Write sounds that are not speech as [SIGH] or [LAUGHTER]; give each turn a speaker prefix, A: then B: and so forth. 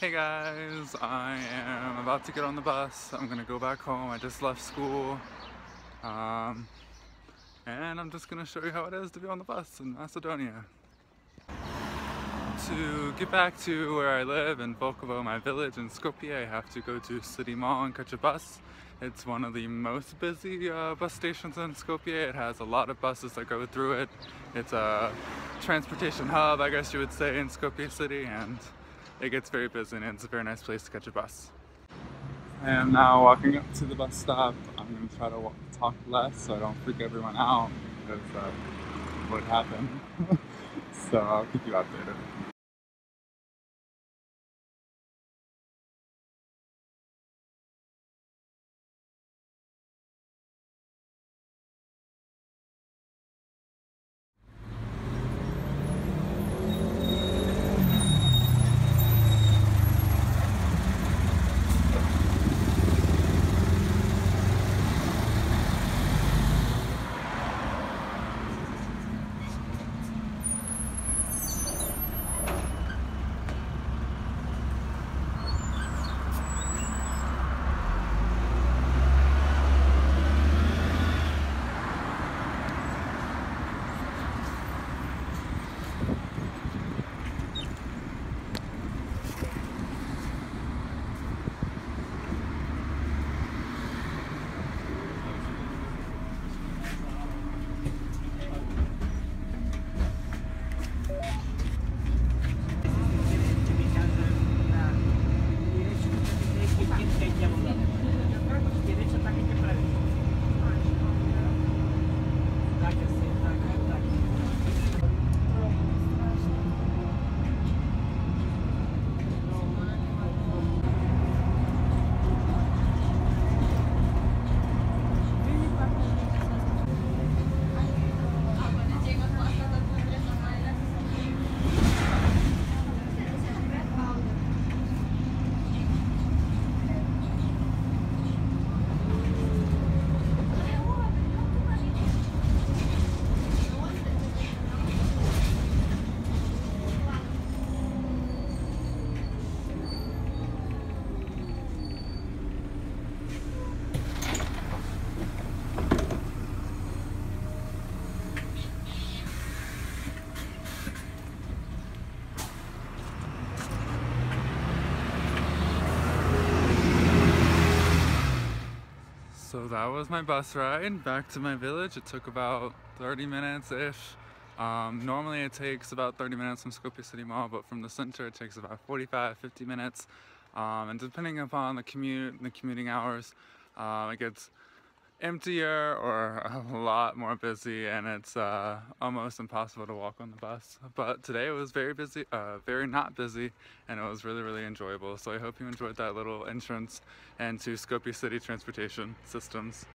A: Hey guys, I am about to get on the bus. I'm gonna go back home. I just left school. Um, and I'm just gonna show you how it is to be on the bus in Macedonia. To get back to where I live in Volkovo, my village in Skopje, I have to go to City Mall and catch a bus. It's one of the most busy uh, bus stations in Skopje. It has a lot of buses that go through it. It's a transportation hub, I guess you would say, in Skopje City, and it gets very busy and it's a very nice place to catch a bus. I am now walking up to the bus stop. I'm going to try to walk, talk less so I don't freak everyone out because uh, what happened. [LAUGHS] so I'll keep you updated. So that was my bus ride back to my village. It took about 30 minutes-ish. Um, normally it takes about 30 minutes from Skopje City Mall, but from the center it takes about 45, 50 minutes. Um, and depending upon the commute, and the commuting hours, um, it gets emptier or [LAUGHS] a lot more busy and it's uh, almost impossible to walk on the bus. But today it was very busy, uh, very not busy and it was really, really enjoyable. So I hope you enjoyed that little entrance into Skopje City transportation systems.